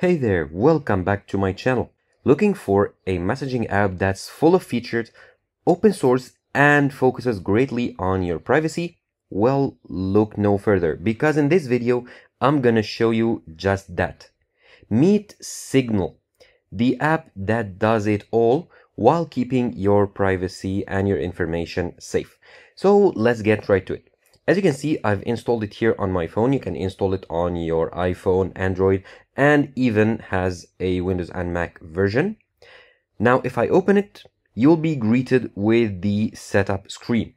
Hey there, welcome back to my channel. Looking for a messaging app that's full of features, open source, and focuses greatly on your privacy? Well, look no further because in this video, I'm gonna show you just that. Meet Signal, the app that does it all while keeping your privacy and your information safe. So let's get right to it. As you can see, I've installed it here on my phone. You can install it on your iPhone, Android, and even has a Windows and Mac version. Now, if I open it, you'll be greeted with the setup screen.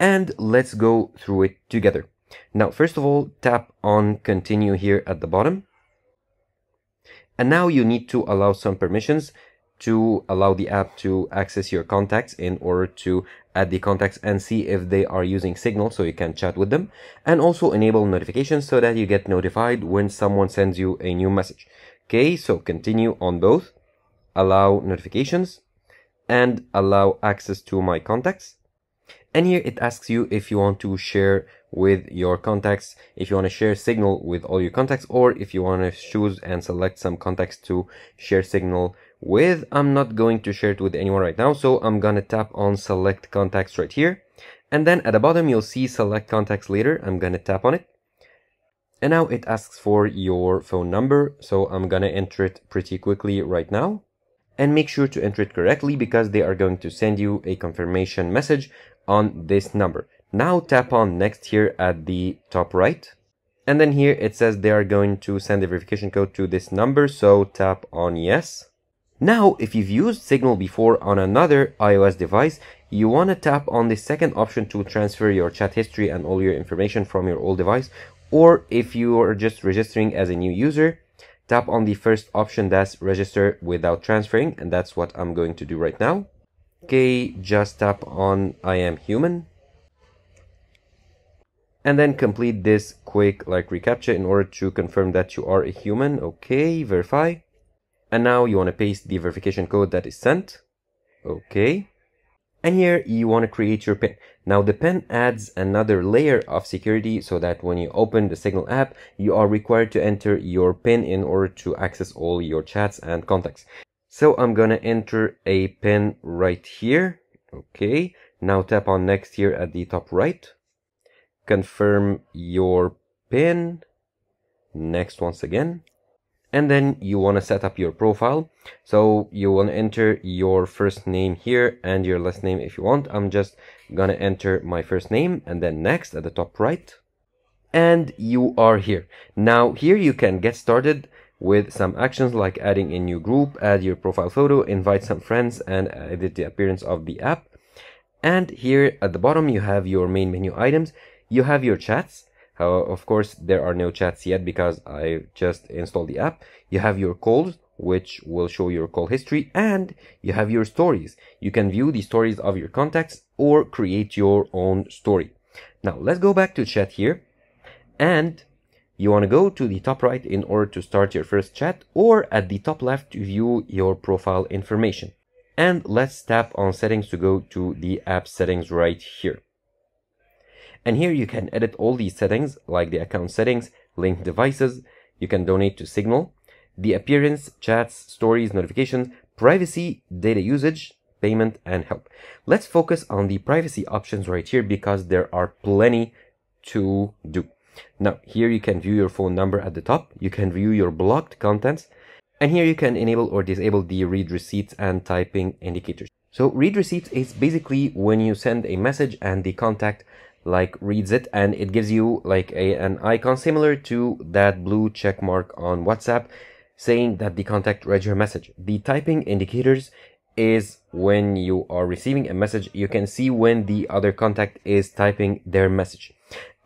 And let's go through it together. Now, first of all, tap on continue here at the bottom. And now you need to allow some permissions to allow the app to access your contacts in order to add the contacts and see if they are using Signal so you can chat with them and also enable notifications so that you get notified when someone sends you a new message. Okay, so continue on both, allow notifications and allow access to my contacts. And here it asks you if you want to share with your contacts, if you want to share Signal with all your contacts, or if you want to choose and select some contacts to share Signal with. I'm not going to share it with anyone right now, so I'm gonna tap on select contacts right here. And then at the bottom, you'll see select contacts later. I'm gonna tap on it. And now it asks for your phone number, so I'm gonna enter it pretty quickly right now. And make sure to enter it correctly because they are going to send you a confirmation message on this number. Now tap on next here at the top right. And then here it says they are going to send a verification code to this number, so tap on yes. Now, if you've used Signal before on another iOS device, you want to tap on the second option to transfer your chat history and all your information from your old device. Or if you are just registering as a new user, tap on the first option that's register without transferring. And that's what I'm going to do right now. Okay, just tap on I am human. And then complete this quick like reCAPTCHA in order to confirm that you are a human. Okay, verify. And now you want to paste the verification code that is sent. Okay. And here you want to create your PIN. Now the PIN adds another layer of security so that when you open the Signal app, you are required to enter your PIN in order to access all your chats and contacts. So I'm gonna enter a PIN right here. Okay. Now tap on next here at the top right. Confirm your PIN. Next once again and then you want to set up your profile. So you want to enter your first name here and your last name if you want. I'm just gonna enter my first name and then next at the top right. And you are here. Now here you can get started with some actions like adding a new group add your profile photo invite some friends and edit the appearance of the app. And here at the bottom you have your main menu items. You have your chats uh, of course, there are no chats yet because I just installed the app. You have your calls, which will show your call history, and you have your stories. You can view the stories of your contacts or create your own story. Now, let's go back to chat here. And you want to go to the top right in order to start your first chat or at the top left to view your profile information. And let's tap on settings to go to the app settings right here. And here you can edit all these settings like the account settings, link devices, you can donate to Signal, the appearance, chats, stories, notifications, privacy, data usage, payment, and help. Let's focus on the privacy options right here because there are plenty to do. Now, here you can view your phone number at the top. You can view your blocked contents. And here you can enable or disable the read receipts and typing indicators. So read receipts is basically when you send a message and the contact like reads it and it gives you like a, an icon similar to that blue check mark on WhatsApp saying that the contact read your message. The typing indicators is when you are receiving a message, you can see when the other contact is typing their message.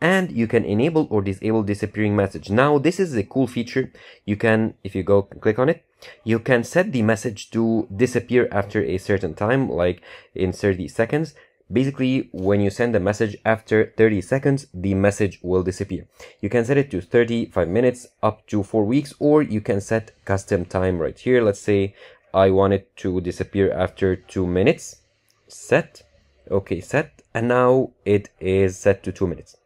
And you can enable or disable disappearing message. Now, this is a cool feature. You can, if you go click on it, you can set the message to disappear after a certain time, like in 30 seconds. Basically, when you send a message after 30 seconds, the message will disappear. You can set it to 35 minutes up to 4 weeks or you can set custom time right here. Let's say I want it to disappear after 2 minutes. Set. Okay, set. And now it is set to 2 minutes.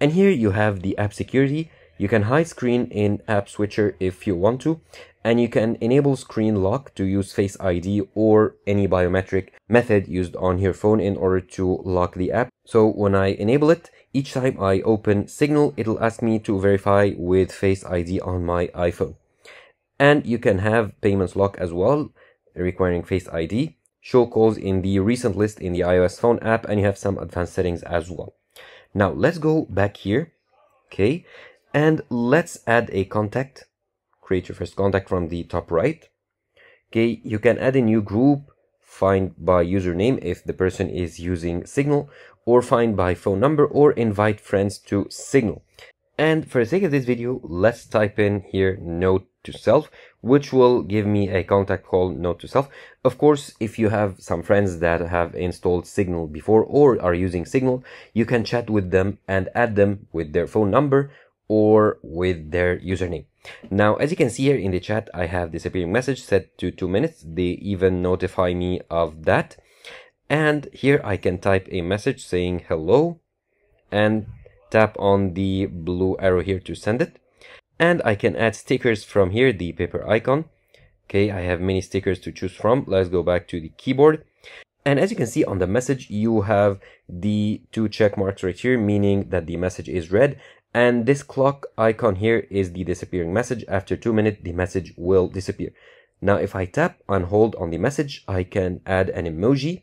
And here you have the app security. You can hide screen in App Switcher if you want to, and you can enable screen lock to use Face ID or any biometric method used on your phone in order to lock the app. So when I enable it, each time I open Signal, it'll ask me to verify with Face ID on my iPhone. And you can have payments lock as well, requiring Face ID, show calls in the recent list in the iOS phone app, and you have some advanced settings as well. Now let's go back here, okay, and let's add a contact. Create your first contact from the top right. Okay, you can add a new group, find by username if the person is using Signal, or find by phone number, or invite friends to Signal. And for the sake of this video, let's type in here note to self, which will give me a contact called note to self. Of course, if you have some friends that have installed Signal before or are using Signal, you can chat with them and add them with their phone number or with their username. Now, as you can see here in the chat, I have disappearing message set to two minutes. They even notify me of that. And here I can type a message saying hello and tap on the blue arrow here to send it and I can add stickers from here the paper icon okay I have many stickers to choose from let's go back to the keyboard and as you can see on the message you have the two check marks right here meaning that the message is read and this clock icon here is the disappearing message after two minutes the message will disappear now if I tap and hold on the message I can add an emoji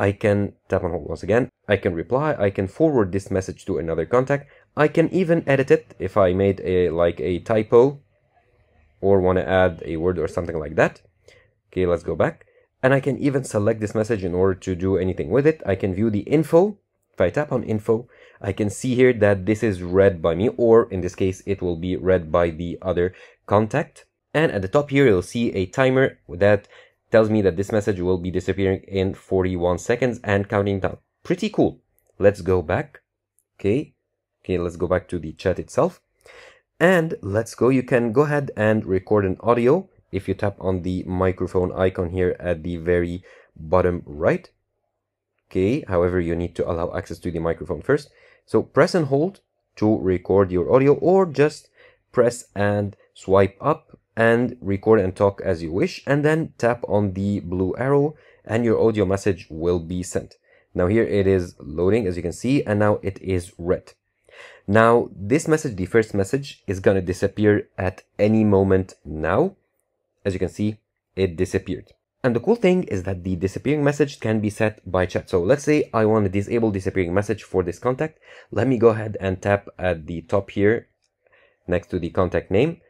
I can tap and hold once again. I can reply. I can forward this message to another contact. I can even edit it if I made a like a typo or want to add a word or something like that. Okay, let's go back. And I can even select this message in order to do anything with it. I can view the info. If I tap on info, I can see here that this is read by me, or in this case, it will be read by the other contact. And at the top here, you'll see a timer that tells me that this message will be disappearing in 41 seconds and counting down. Pretty cool. Let's go back. Okay. Okay, let's go back to the chat itself. And let's go. You can go ahead and record an audio if you tap on the microphone icon here at the very bottom right. Okay, however, you need to allow access to the microphone first. So press and hold to record your audio or just press and swipe up and record and talk as you wish and then tap on the blue arrow and your audio message will be sent. Now here it is loading as you can see and now it is read. Now this message, the first message is going to disappear at any moment now. As you can see, it disappeared. And the cool thing is that the disappearing message can be set by chat. So let's say I want to disable disappearing message for this contact. Let me go ahead and tap at the top here next to the contact name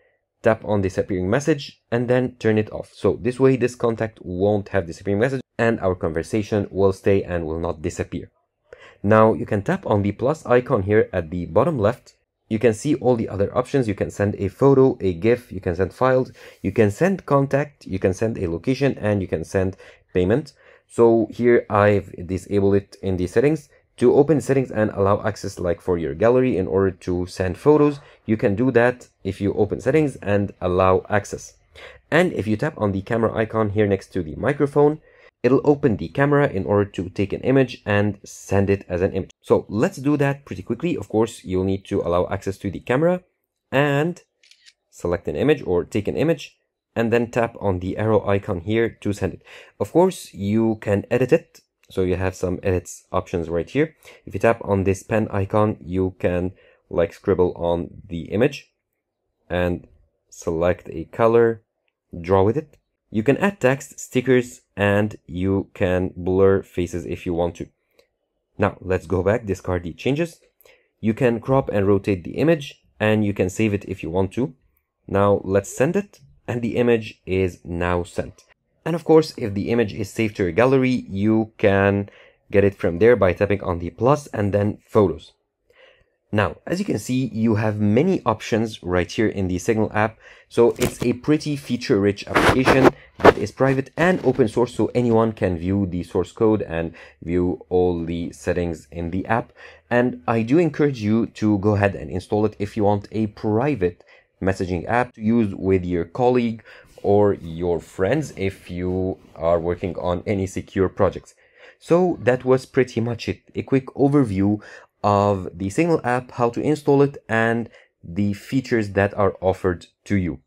tap on disappearing message and then turn it off. So this way this contact won't have disappearing message and our conversation will stay and will not disappear. Now you can tap on the plus icon here at the bottom left. You can see all the other options. You can send a photo, a GIF, you can send files, you can send contact, you can send a location, and you can send payment. So here I've disabled it in the settings. To open settings and allow access like for your gallery in order to send photos, you can do that if you open settings and allow access. And if you tap on the camera icon here next to the microphone, it'll open the camera in order to take an image and send it as an image. So let's do that pretty quickly. Of course, you'll need to allow access to the camera and select an image or take an image and then tap on the arrow icon here to send it. Of course, you can edit it so you have some edits options right here. If you tap on this pen icon, you can like scribble on the image and select a color, draw with it. You can add text, stickers, and you can blur faces if you want to. Now let's go back, discard the changes. You can crop and rotate the image and you can save it if you want to. Now let's send it and the image is now sent. And of course, if the image is saved to your gallery, you can get it from there by tapping on the plus and then photos. Now, as you can see, you have many options right here in the Signal app. So it's a pretty feature-rich application that is private and open source, so anyone can view the source code and view all the settings in the app. And I do encourage you to go ahead and install it if you want a private messaging app to use with your colleague or your friends if you are working on any secure projects. So that was pretty much it. A quick overview of the Signal app, how to install it, and the features that are offered to you.